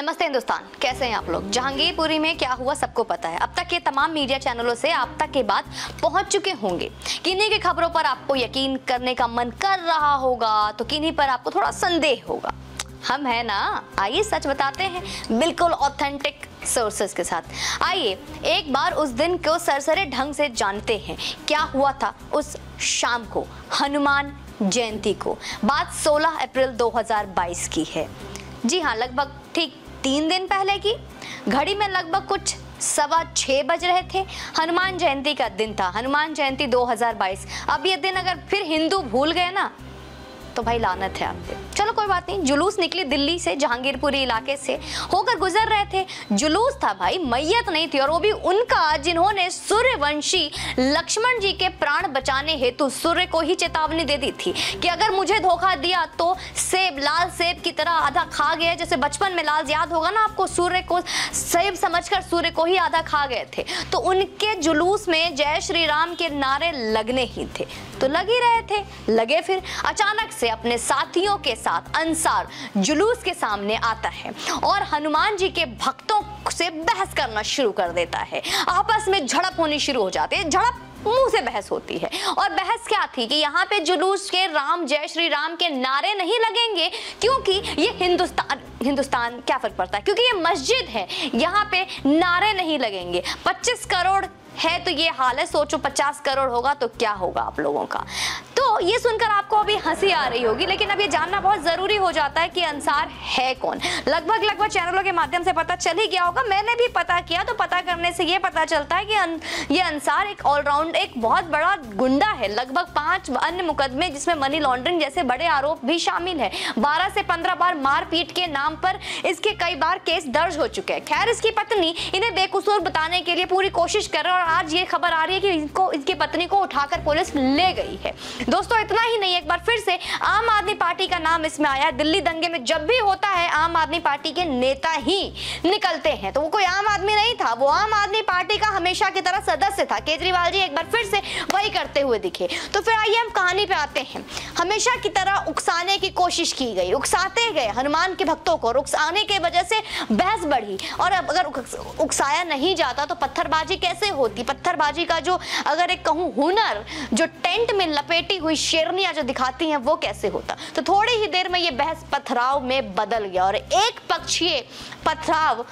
नमस्ते हिंदुस्तान, कैसे हैं आप लोग? जहांगीरपुरी में क्या हुआ सबको पता है। अब तक ये तमाम मीडिया चैनलों से आप तक ये बात पहुँच चुके होंगे। किन्हीं की खबरों पर आपको यकीन करने का मन कर रहा होगा तो किन्हीं पर आपको थोड़ा संदेह होगा। हम है ना, आइए सच बताते हैं बिल्कुल ऑथेंटिक सोर्सेस के साथ। आइए, एक बार उस दिन को सरसरे ढंग से जानते हैं। क्या हुआ था उस शाम को, हनुमान जयंती को? बात 16 अप्रैल 2022 की है। जी हाँ लगभग ठीक तीन दिन पहले की। घड़ी में लगभग कुछ सवा छः बज रहे थे। हनुमान जयंती का दिन था। हनुमान जयंती 2022 अब ये दिन अगर फिर हिंदू भूल गए ना तो भाई लानत है आप चलो कोई बात नहीं, जुलूस निकली दिल्ली से, जहांगीरपुरी इलाके से। होकर गुजर रहे थे। जुलूस था भाई, मैयत नहीं थी और वो भी उनका, जिन्होंने सूर्यवंशी लक्ष्मण जी के प्राण बचाने हेतु सूर्य को ही चेतावनी दे दी थी कि अगर मुझे धोखा दिया तो सेब, लाल सेब की तरह आधा खा गया। जैसे बचपन में लाल याद होगा ना आपको, सूर्य को, सेब समझकर सूर्य को ही आधा खा गए थे। तो उनके जुलूस में जय श्री राम के नारे लगने ही थे। तो लग ही रहे थे। लगे फिर। अचानक से अपने साथियों के साथ अंसार जुलूस के सामने आता है और हनुमान जी के भक्तों से बहस करना शुरू कर देता है। आपस में झड़प होनी शुरू हो जाती है, झड़प मुँह से बहस होती है। और बहस क्या थी कि यहाँ पे जुलूस के राम, जय श्री राम के नारे नहीं लगेंगे क्योंकि ये हिंदुस्तान हिंदुस्तान क्या फ़र्क पड़ता है? क्योंकि ये मस्जिद है, यहाँ पे नारे नहीं लगेंगे। 25 करोड़ है तो ये हाल है, सोचो 50 करोड़ होगा तो क्या होगा आप लोगों का? ये सुनकर आपको अभी हँसी आ रही होगी लेकिन अब ये जानना बहुत ज़रूरी हो जाता है कि अंसार है कौन। लगभग लगभग चैनलों के माध्यम से पता चल ही गया होगा मैंने भी पता किया तो पता करने से ये पता चलता है कि अन, ये अंसार एक ऑलराउंड एक बहुत बड़ा गुंडा है। लगभग पाँच अन्य मुकदमे जिसमें मनी लॉन्ड्रिंग जैसे बड़े आरोप भी शामिल है। बारह से पंद्रह बार मारपीट के नाम पर इसके कई बार केस दर्ज हो चुके हैं। खैर इसकी पत्नी इन्हें बेकसूर बताने के लिए पूरी कोशिश कर रहे और आज ये खबर आ रही है कि इनको इसकी पत्नी को उठाकर पुलिस ले गई है। दोस्तों, इतना ही नहीं, एक बार फिर से आम आदमी पार्टी का नाम इसमें आया। दिल्ली दंगे में जब भी होता है, आम आदमी पार्टी के नेता ही निकलते हैं। तो वो कोई आम आदमी नहीं था, वो आम आदमी पार्टी का हमेशा की तरह सदस्य था। केजरीवाल जी एक बार फिर से वही करते हुए दिखे। तो फिर आइए हम कहानी पे आते हैं। हमेशा की तरह उकसाने की कोशिश की गई, उकसाते गए हनुमान के भक्तों को उकसाने की वजह से बहस बढ़ी। और अब अगर उकसाया नहीं जाता तो पत्थरबाजी कैसे होती? पत्थरबाजी का जो, अगर एक कहूँ, हुनर, जो टेंट में लपेटी हुई शेरनियाँ जो दिखाती हैं, वो कैसे होता? तो थोड़ी ही देर में ये बहस पथराव में बदल गया और एक पक्षीय पथराव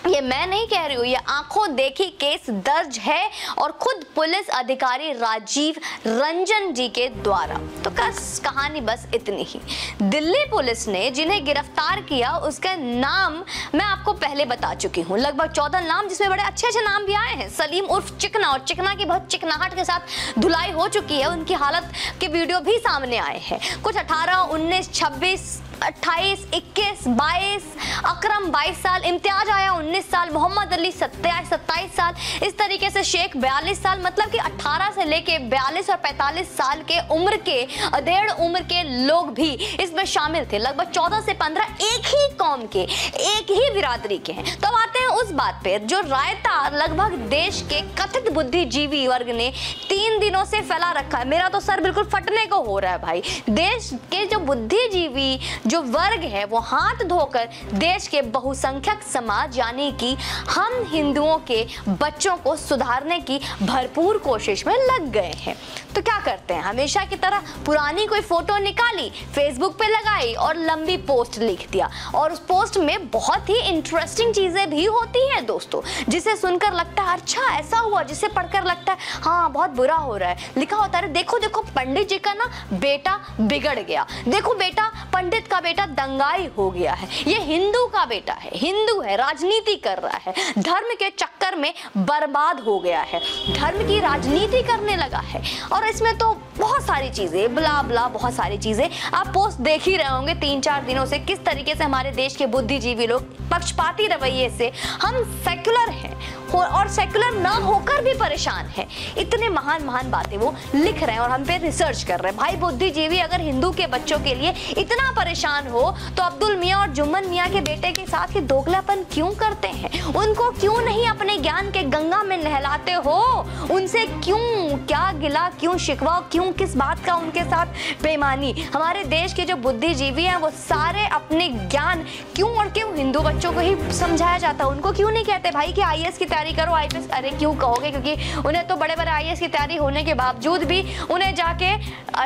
ये मैं नहीं कह रही हूँ, ये आँखों देखी केस दर्ज है और खुद पुलिस अधिकारी राजीव रंजन जी के द्वारा। तो कस कहानी बस इतनी ही। दिल्ली पुलिस ने जिन्हें गिरफ़्तार किया, उसका नाम मैं आपको पहले बता चुकी हूँ। लगभग चौदह नाम, जिसमें बड़े अच्छे अच्छे नाम भी आए हैं। सलीम उर्फ़ चिकना और चिकना की बहुत चिकनाहट के साथ धुलाई हो चुकी है। उनकी हालत के वीडियो भी सामने आए हैं। कुछ अठारह, उन्नीस, छब्बीस अट्ठाईस, इक्कीस, बाईस, अकरम बाईस साल, इम्तियाज़ आया उन्नीस साल, मोहम्मद अली सत्ताईस सत्ताईस साल। इस तरीके से शेख बयालीस साल मतलब कि 18 से लेके बयालीस और 45 साल के उम्र के डेढ़ उम्र के लोग भी इसमें शामिल थे। लगभग 14 से 15 एक ही कौम के, एक ही बिरादरी के हैं। तो आते हैं उस बात पे, जो रायता लगभग देश के कथित बुद्धिजीवी वर्ग ने तीन दिनों से फैला रखा है। मेरा तो सर बिल्कुल फटने को हो रहा है भाई। देश के जो बुद्धिजीवी जो वर्ग है, वो हाथ धोकर देश के बहुसंख्यक समाज, यानी कि हम हिंदुओं के बच्चों को सुधारने की भरपूर कोशिश में लग गए हैं। तो क्या करते हैं? हमेशा की तरह पुरानी कोई फ़ोटो निकाली फेसबुक पे लगाई और लंबी पोस्ट लिख दिया। और उस पोस्ट में बहुत ही इंटरेस्टिंग चीज़ें भी होती हैं दोस्तों, जिसे सुनकर लगता है अच्छा ऐसा हुआ, जिसे पढ़कर लगता है हाँ बहुत बुरा हो रहा है। लिखा होता है देखो देखो, पंडित जी का ना बेटा बिगड़ गया। देखो बेटा पंडित का बेटा दंगाई हो गया है। ये हिंदू का बेटा है। हिंदू है, राजनीति कर रहा है। धर्म के चक्कर में बर्बाद हो गया है। धर्म की राजनीति करने लगा है। और इसमें तो बहुत सारी चीज़ें ब्ला ब्ला बहुत सारी चीज़ें। आप पोस्ट देख ही रहे होंगे तीन चार दिनों से किस तरीके से हमारे देश के बुद्धिजीवी लोग पक्षपाती रवैये से हम सेक्युलर हैं और सेक्युलर ना होकर भी परेशान है। इतने महान महान बातें वो लिख रहे हैं और हम पे रिसर्च कर रहे हैं। भाई, बुद्धिजीवी अगर हिंदू के बच्चों के लिए इतना परेशान हो तो अब्दुल मियाँ और जुम्मन मियाँ के बेटे के साथ ये दोगलापन क्यों करते हैं? उनको क्यों नहीं अपने ज्ञान के गंगा में नहलाते हो? उनसे क्यों? क्या गिला, क्यों शिकवा, क्यों, किस बात का उनके साथ बेमानी हमारे देश के जो बुद्धिजीवी हैं, वो सारे अपने ज्ञान क्यों और क्यों हिंदू बच्चों को ही समझाया जाता है? उनको क्यों नहीं कहते, भाई, कि आई की तैयारी करो आई अरे क्यों कहोगे? क्योंकि उन्हें तो बड़े बड़े आई की तैयारी होने के बावजूद भी उन्हें जाके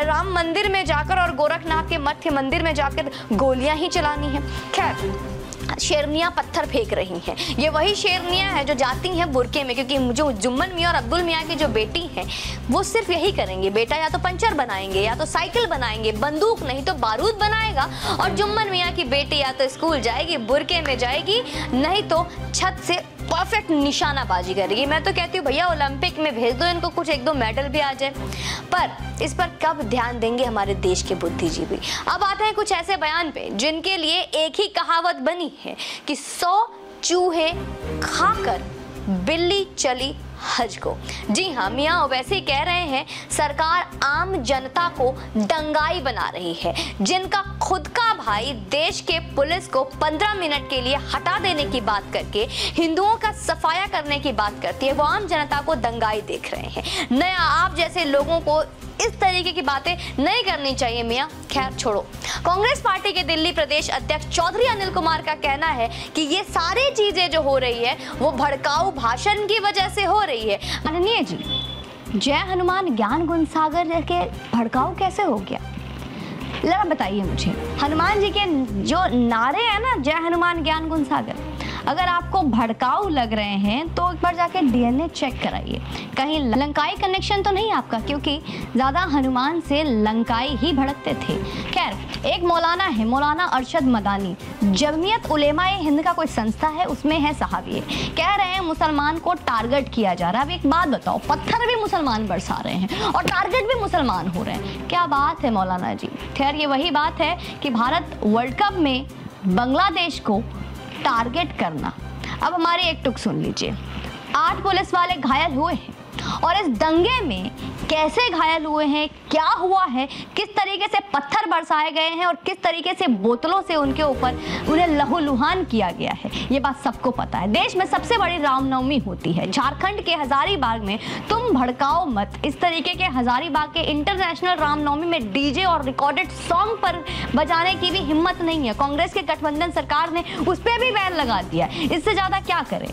राम मंदिर में जाकर और गोरखनाथ के मठ मंदिर में जाकर गोलियाँ ही चलानी है। खैर शेरनियाँ पत्थर फेंक रही हैं। ये वही शेरनियाँ हैं जो जाती हैं बुरके में, क्योंकि जो जुम्मन मियाँ और अब्दुल मियाँ की जो बेटी हैं, वो सिर्फ़ यही करेंगे, बेटा या तो पंचर बनाएँगे, या तो साइकिल बनाएँगे, बंदूक नहीं तो बारूद बनाएगा, और जुम्मन मियाँ की बेटी या तो स्कूल जाएगी, बुरके में जाएगी, नहीं तो छत से परफेक्ट निशानाबाजी करेगी मैं तो कहती हूँ, भैया ओलंपिक में भेज दो, इनको कुछ एक दो मेडल भी आ जाए। पर इस पर कब ध्यान देंगे हमारे देश के बुद्धिजीवी? अब आते हैं कुछ ऐसे बयान पे, जिनके लिए एक ही कहावत बनी है कि सौ चूहे खाकर बिल्ली चली हज को। जी हाँ मियाँ, वैसे कह रहे हैं, सरकार आम जनता को दंगाई बना रही है। जिनका खुद का भाई देश के पुलिस को 15 मिनट के लिए हटा देने की बात करके, हिंदुओं का सफाया करने की बात करती है, वो आम जनता को दंगाई देख रहे हैं। नया आप जैसे लोगों को इस तरीके की बातें नहीं करनी चाहिए, मियाँ। खैर, छोड़ो। कांग्रेस पार्टी के दिल्ली प्रदेश अध्यक्ष चौधरी अनिल कुमार का कहना है कि ये सारी चीज़ें जो हो रही है, वो भड़काऊ भाषण की वजह से हो रही है। माननीय जी, जय हनुमान ज्ञान गुण सागर के भड़काऊ कैसे हो गया? जरा बताइए मुझे। हनुमान जी के जो नारे हैं ना, जय हनुमान ज्ञान गुण सागर अगर आपको भड़काऊ लग रहे हैं तो एक बार जाके डीएनए चेक कराइए। कहीं लंकाई कनेक्शन तो नहीं आपका, क्योंकि ज़्यादा हनुमान से लंकाई ही भड़कते थे। खैर, एक मौलाना है, मौलाना अरशद मदानी। जमीयत उलेमा हिंद का कोई संस्था है, उसमें है साहब कह रहे हैं मुसलमान को टारगेट किया जा रहा है। अब एक बात बताओ, पत्थर भी मुसलमान बरसा रहे हैं और टारगेट भी मुसलमान हो रहे हैं। क्या बात है मौलाना जी। खैर, ये वही बात है कि भारत वर्ल्ड कप में बांग्लादेश को टारगेट करना। अब हमारी एक टुक सुन लीजिए। आठ पुलिस वाले घायल हुए हैं। और इस दंगे में कैसे घायल हुए हैं, क्या हुआ है, किस तरीके से पत्थर बरसाए गए हैं और किस तरीके से बोतलों से उनके ऊपर उन्हें लहूलुहान किया गया है, ये बात सबको पता है। देश में सबसे बड़ी रामनवमी होती है, झारखंड के हजारीबाग में तुम भड़काओ मत। इस तरीके के हजारीबाग के इंटरनेशनल रामनवमी में डीजे और रिकॉर्डेड सॉन्ग पर बजाने की भी हिम्मत नहीं है। कांग्रेस के गठबंधन सरकार ने उस पर भी बैन लगा दिया इससे ज़्यादा क्या करें?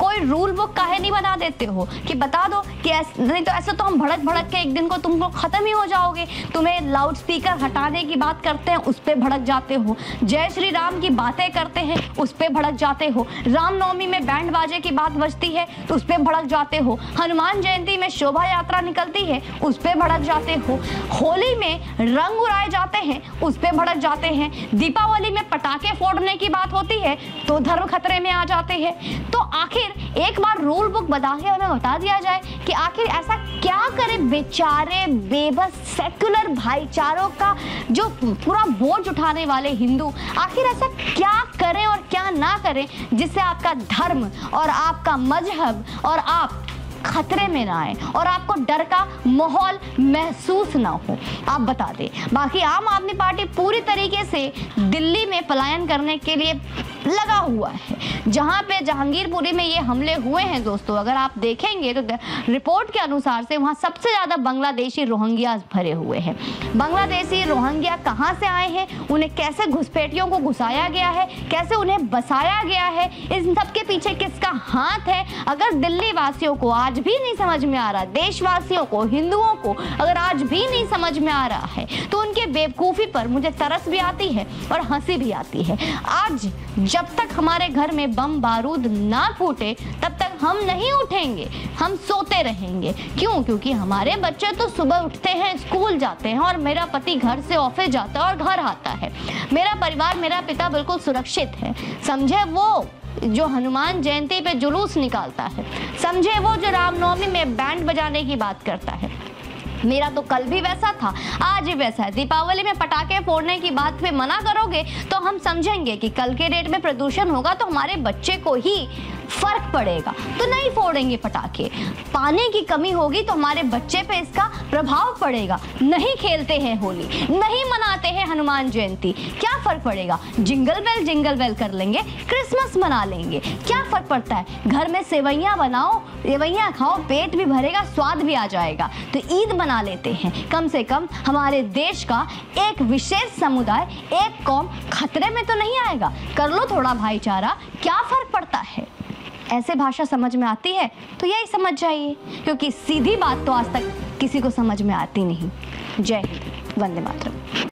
कोई रूल बुक काहे नहीं बना देते हो? कि बता दो कि नहीं तो ऐसे तो हम भड़क भड़क के एक दिन को तुम लोग खत्म ही हो जाओगे। तुम्हें लाउड स्पीकर हटाने की बात करते हैं, उस पर भड़क जाते हो। जय श्री राम की बातें करते हैं, उस पर भड़क जाते हो। रामनवमी में बैंड बाजे की बात बजती है तो उस पर भड़क जाते हो। हनुमान जयंती में शोभा यात्रा निकलती है, उस पर भड़क जाते हो। होली में रंग उड़ाए जाते हैं, उस पर भड़क जाते हैं। दीपावली में पटाखे फोड़ने की बात होती है तो धर्म खतरे में आ जाते हैं। तो आखिर आखिर एक बार रूल बुक बता के हमें बता दिया जाए कि आखिर ऐसा क्या करे बेचारे, बेबस सेकुलर भाईचारों का जो पूरा बोझ उठाने वाले हिंदू। आखिर ऐसा क्या करें और क्या ना करें जिससे आपका धर्म और आपका मज़हब और आप खतरे में ना आए और आपको डर का माहौल महसूस ना हो। आप बता दें, बाकी आम आदमी पार्टी पूरी तरीके से दिल्ली में पलायन करने के लिए लगा हुआ है। जहाँ पे जहांगीरपुरी में ये हमले हुए हैं दोस्तों, अगर आप देखेंगे तो रिपोर्ट के अनुसार से वहाँ सबसे ज़्यादा बांग्लादेशी रोहंग्या भरे हुए हैं। बांग्लादेशी रोहंग्या कहाँ से आए हैं? उन्हें कैसे घुसपैठियों को घुसाया गया है? कैसे उन्हें बसाया गया है? इन सब के पीछे किसका हाथ है? अगर दिल्ली वासियों को आज भी नहीं समझ में आ रहा। देशवासियों को, हिंदुओं को अगर आज भी नहीं समझ में आ रहा है तो उनके बेवकूफ़ी पर मुझे तरस भी आती है और हँसी भी आती है। आज जब तक हमारे घर में बम बारूद ना फूटे, तब तक हम नहीं उठेंगे, हम सोते रहेंगे। क्यों? क्योंकि हमारे बच्चे तो सुबह उठते हैं, स्कूल जाते हैं और मेरा पति घर से ऑफ़िस जाता है और घर आता है। मेरा परिवार, मेरा पिता बिल्कुल सुरक्षित है। समझे वो? जो हनुमान जयंती पे जुलूस निकालता है। समझे वो जो रामनवमी में बैंड बजाने की बात करता है। मेरा तो कल भी वैसा था, आज भी वैसा है। दीपावली में पटाखे फोड़ने की बात पे मना करोगे तो हम समझेंगे कि कल के डेट में प्रदूषण होगा तो हमारे बच्चे को ही फ़र्क पड़ेगा। तो नहीं फोड़ेंगे पटाखे। पानी की कमी होगी तो हमारे बच्चे पे इसका प्रभाव पड़ेगा। नहीं खेलते हैं होली, नहीं मनाते हैं हनुमान जयंती। क्या फ़र्क पड़ेगा? जिंगल बेल जिंगल बेल कर लेंगे, क्रिसमस मना लेंगे। क्या फ़र्क पड़ता है? घर में सेवैयां बनाओ, सेवैयां खाओ, पेट भी भरेगा, स्वाद भी आ जाएगा। तो ईद मना लेते हैं। कम से कम हमारे देश का एक विशेष समुदाय, एक कौम खतरे में तो नहीं आएगा। कर लो थोड़ा भाईचारा। क्या फ़र्क पड़ता है? ऐसे भाषा समझ में आती है तो यही समझ जाइए, क्योंकि सीधी बात तो आज तक किसी को समझ में आती नहीं। जय हिंद, वंदे मातरम।